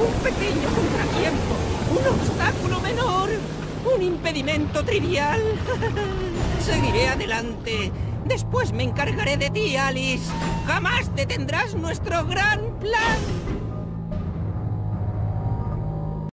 Un pequeño contratiempo, un obstáculo menor, un impedimento trivial. Seguiré adelante. Después me encargaré de ti, Alice. Jamás detendrás nuestro gran plan.